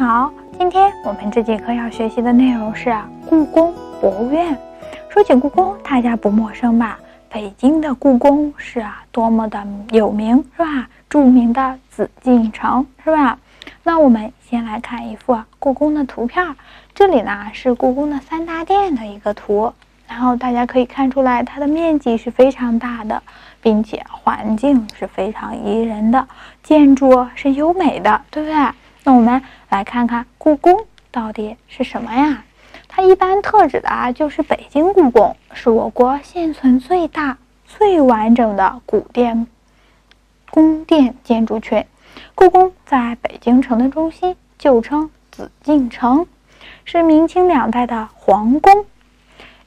好，今天我们这节课要学习的内容是故宫博物院。说起故宫，大家不陌生吧？北京的故宫是啊，多么的有名，是吧？著名的紫禁城，是吧？那我们先来看一幅故宫的图片，这里呢是故宫的三大殿的一个图，然后大家可以看出来，它的面积是非常大的，并且环境是非常宜人的，建筑是优美的，对不对？那我们来看看故宫到底是什么呀？它一般特指的啊，就是北京故宫，是我国现存最大、最完整的古殿宫殿建筑群。故宫在北京城的中心，旧称紫禁城，是明清两代的皇宫，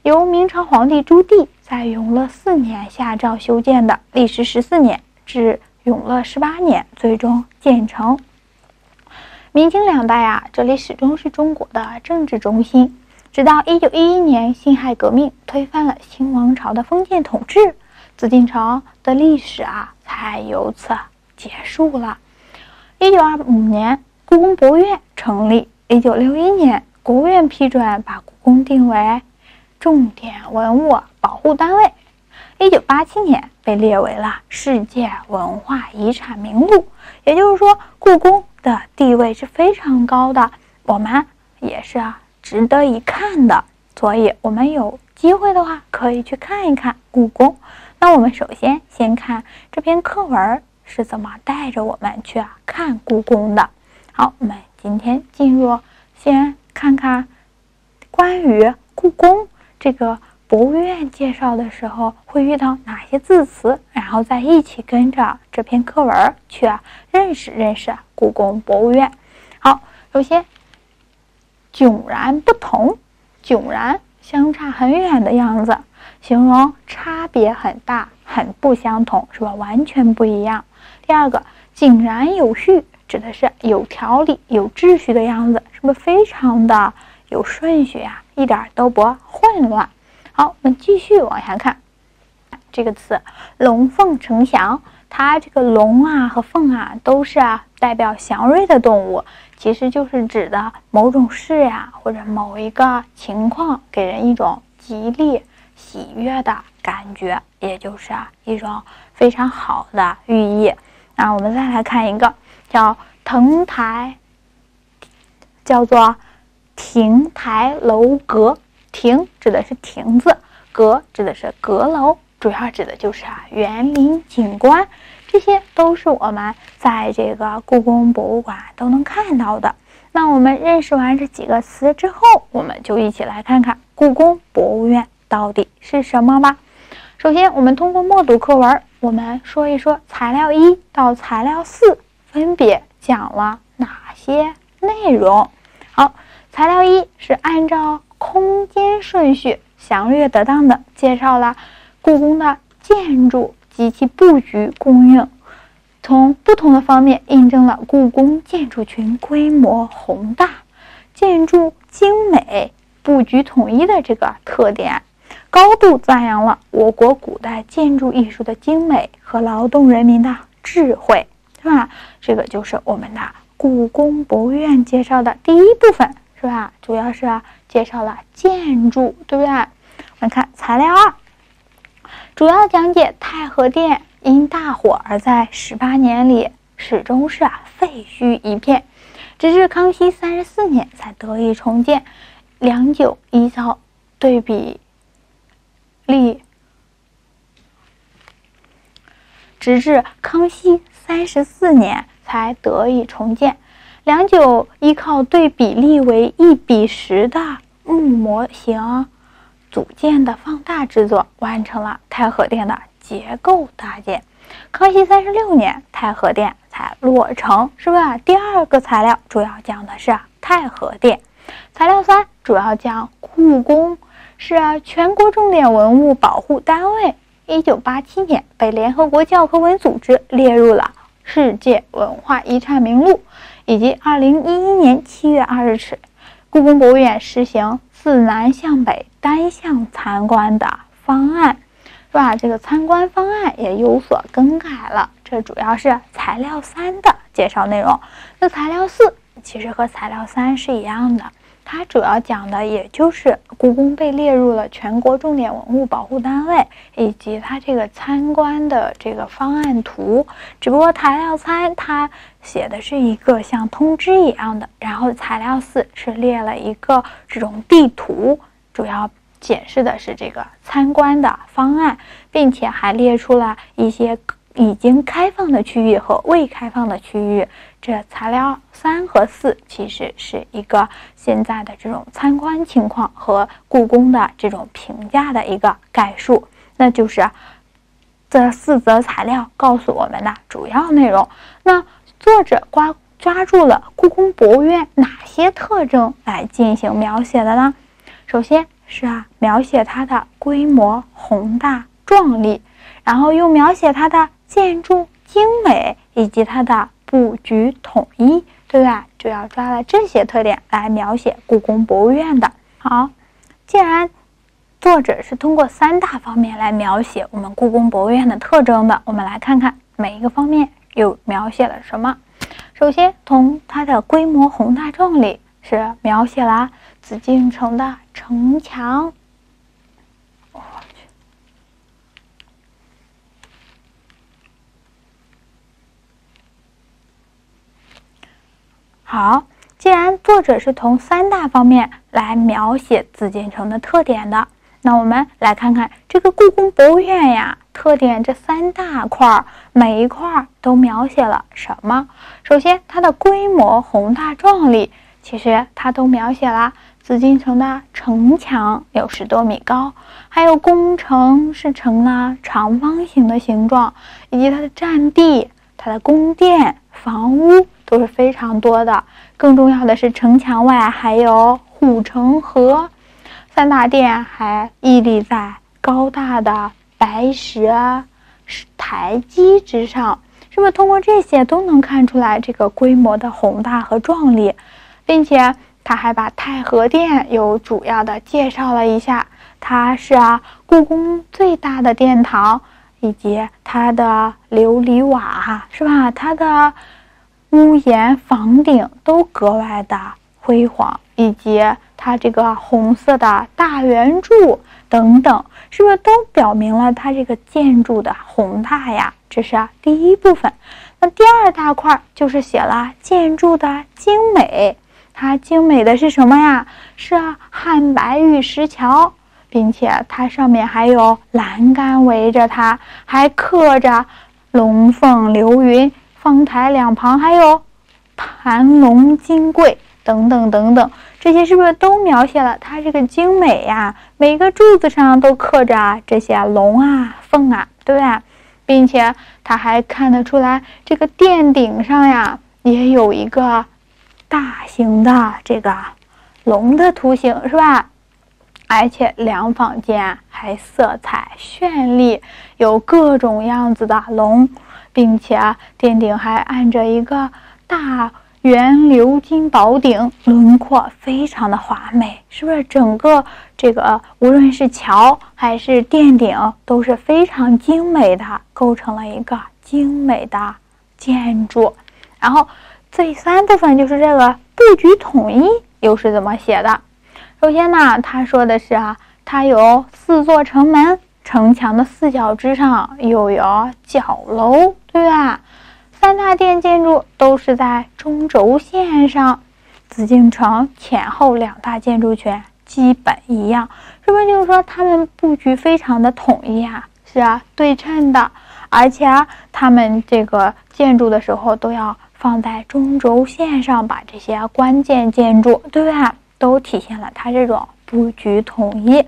由明朝皇帝朱棣在永乐四年下诏修建的，历时十四年，至永乐十八年最终建成。明清两代啊，这里始终是中国的政治中心。直到一九一一年辛亥革命推翻了清王朝的封建统治，紫禁城的历史啊才由此结束了。一九二五年，故宫博物院成立。一九六一年，国务院批准把故宫定为重点文物保护单位。一九八七年，被列为了世界文化遗产名录。也就是说，故宫。的地位是非常高的，我们也是啊，值得一看的。所以，我们有机会的话，可以去看一看故宫。那我们首先先看这篇课文是怎么带着我们去看故宫的。好，我们今天进入，先看看关于故宫这个。博物院介绍的时候会遇到哪些字词？然后再一起跟着这篇课文去认识认识故宫博物院。好，首先迥然不同，迥然相差很远的样子，形容差别很大，很不相同，是吧？完全不一样。第二个井然有序，指的是有条理、有秩序的样子，是不是非常的有顺序呀？一点都不混乱。好，我们继续往下看，这个词“龙凤呈祥”，它这个龙啊和凤啊都是代表祥瑞的动物，其实就是指的某种事呀或者某一个情况，给人一种吉利喜悦的感觉，也就是一种非常好的寓意。那我们再来看一个叫“藤台”，叫做“亭台楼阁”。亭指的是亭子，阁指的是阁楼，主要指的就是啊园林景观，这些都是我们在这个故宫博物馆都能看到的。那我们认识完这几个词之后，我们就一起来看看故宫博物院到底是什么吧。首先，我们通过默读课文，我们说一说材料一到材料四分别讲了哪些内容。好，材料一是按照。空间顺序详略得当的介绍了故宫的建筑及其布局供应，从不同的方面印证了故宫建筑群规模宏大、建筑精美、布局统一的这个特点，高度赞扬了我国古代建筑艺术的精美和劳动人民的智慧，是吧？这个就是我们的故宫博物院介绍的第一部分，是吧？主要是。介绍了建筑，对不对？我们看材料二，主要讲解太和殿因大火而在十八年里始终是废墟一片，直至康熙三十四年才得以重建。良久依照对比例，直至康熙三十四年才得以重建。良久依靠对比例为一比十的木模型组件的放大制作，完成了太和殿的结构搭建。康熙三十六年，太和殿才落成，是吧？第二个材料主要讲的是太和殿。材料三主要讲故宫是全国重点文物保护单位，一九八七年被联合国教科文组织列入了世界文化遗产名录。以及二零一一年七月二日起，故宫博物院实行自南向北单向参观的方案，是吧？这个参观方案也有所更改了。这主要是材料三的介绍内容。那材料四其实和材料三是一样的。它主要讲的也就是故宫被列入了全国重点文物保护单位，以及它这个参观的这个方案图。只不过材料三它写的是一个像通知一样的，然后材料四是列了一个这种地图，主要显示的是这个参观的方案，并且还列出了一些已经开放的区域和未开放的区域。这材料三和四其实是一个现在的这种参观情况和故宫的这种评价的一个概述，那就是这四则材料告诉我们的主要内容。那作者抓抓住了故宫博物院哪些特征来进行描写的呢？首先是啊，描写它的规模宏大壮丽，然后又描写它的建筑精美以及它的。布局统一，对吧？主要抓了这些特点来描写故宫博物院的。好，既然作者是通过三大方面来描写我们故宫博物院的特征的，我们来看看每一个方面又描写了什么。首先，从它的规模宏大壮丽，是描写了紫禁城的城墙。好，既然作者是从三大方面来描写紫禁城的特点的，那我们来看看这个故宫博物院呀，特点这三大块儿，每一块儿都描写了什么？首先，它的规模宏大壮丽，其实它都描写了紫禁城的城墙有十多米高，还有宫城是呈了长方形的形状，以及它的占地、它的宫殿、房屋。都是非常多的，更重要的是城墙外还有护城河，三大殿还屹立在高大的白石台基之上，是不是通过这些都能看出来这个规模的宏大和壮丽，并且他还把太和殿有主要的介绍了一下，它是啊故宫最大的殿堂，以及它的琉璃瓦是吧？它的。屋檐、房顶都格外的辉煌，以及它这个红色的大圆柱等等，是不是都表明了它这个建筑的宏大呀？这是第一部分。那第二大块就是写了建筑的精美，它精美的是什么呀？是汉白玉石桥，并且它上面还有栏杆围着它，还刻着龙凤流云。方台两旁还有盘龙金柜等等等等，这些是不是都描写了它这个精美呀？每个柱子上都刻着这些龙啊、凤啊，对吧？并且它还看得出来，这个殿顶上呀也有一个大型的这个龙的图形，是吧？而且两坊间还色彩绚丽，有各种样子的龙。并且啊，殿顶还按着一个大圆鎏金宝顶，轮廓非常的华美，是不是？整个这个无论是桥还是殿顶都是非常精美的，构成了一个精美的建筑。然后第三部分就是这个布局统一，又是怎么写的？首先呢，他说的是啊，它有四座城门。城墙的四角之上又有角楼，对吧？三大殿建筑都是在中轴线上，紫禁城前后两大建筑群基本一样，是不是就是说它们布局非常的统一啊？是啊，对称的，而且啊，他们这个建筑的时候都要放在中轴线上，把这些关键建筑，对吧？都体现了它这种布局统一。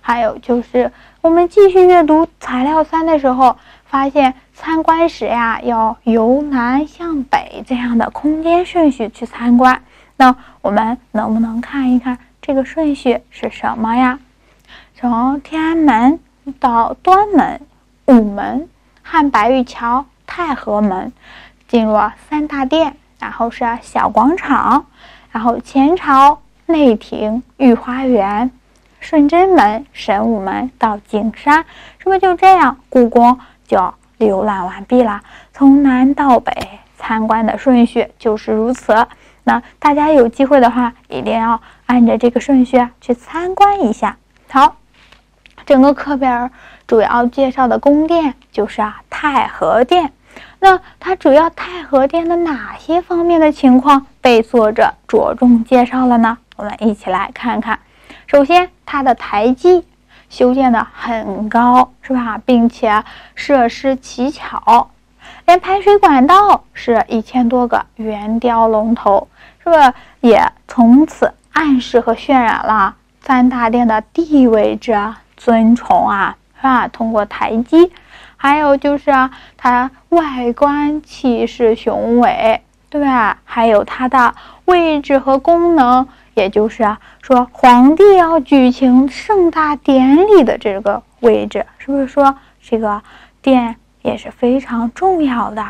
还有就是。我们继续阅读材料三的时候，发现参观时呀，要由南向北这样的空间顺序去参观。那我们能不能看一看这个顺序是什么呀？从天安门到端门、午门、汉白玉桥、太和门，进入三大殿，然后是小广场，然后前朝、内廷、御花园。顺贞门、神武门到景山，是不是就这样？故宫就浏览完毕了。从南到北参观的顺序就是如此。那大家有机会的话，一定要按着这个顺序去参观一下。好，整个课本主要介绍的宫殿就是啊太和殿。那它主要太和殿的哪些方面的情况被作者着重介绍了呢？我们一起来看看。首先，它的台基修建的很高，是吧？并且设施奇巧，连排水管道是一千多个圆雕龙头，是不是也从此暗示和渲染了三大殿的地位之尊崇啊？是吧？通过台基。还有就是，它外观气势雄伟，对吧？还有它的位置和功能，也就是，说皇帝要举行盛大典礼的这个位置，是不是说这个殿也是非常重要的？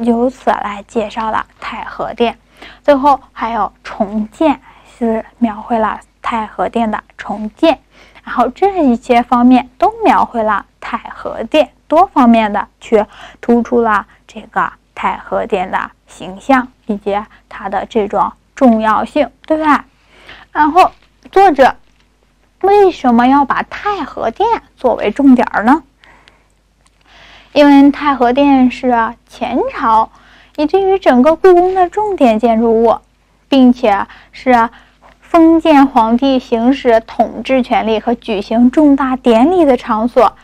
由此来介绍了太和殿。最后还有重建，是描绘了太和殿的重建。然后这一些方面都描绘了太和殿。多方面的去突出了这个太和殿的形象以及它的这种重要性，对不对？然后作者为什么要把太和殿作为重点呢？因为太和殿是前朝以至于整个故宫的重点建筑物，并且是封建皇帝行使统治权力和举行重大典礼的场所。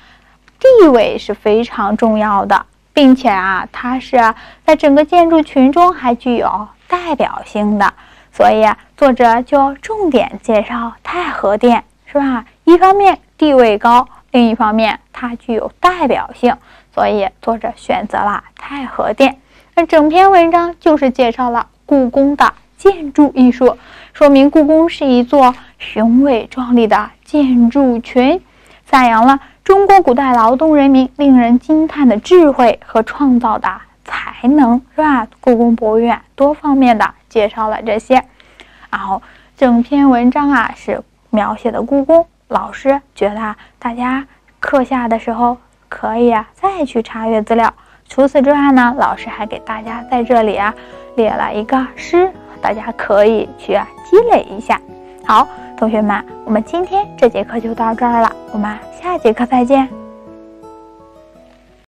地位是非常重要的，并且啊，它是在整个建筑群中还具有代表性的，所以作者就重点介绍太和殿，是吧？一方面地位高，另一方面它具有代表性，所以作者选择了太和殿。那整篇文章就是介绍了故宫的建筑艺术，说明故宫是一座雄伟壮丽的建筑群，赞扬了。中国古代劳动人民令人惊叹的智慧和创造的才能，是吧？故宫博物院多方面的介绍了这些，然后整篇文章啊是描写的故宫。老师觉得大家课下的时候可以啊再去查阅资料。除此之外呢，老师还给大家在这里啊列了一个诗，大家可以去积累一下。好。同学们，我们今天这节课就到这儿了，我们下节课再见。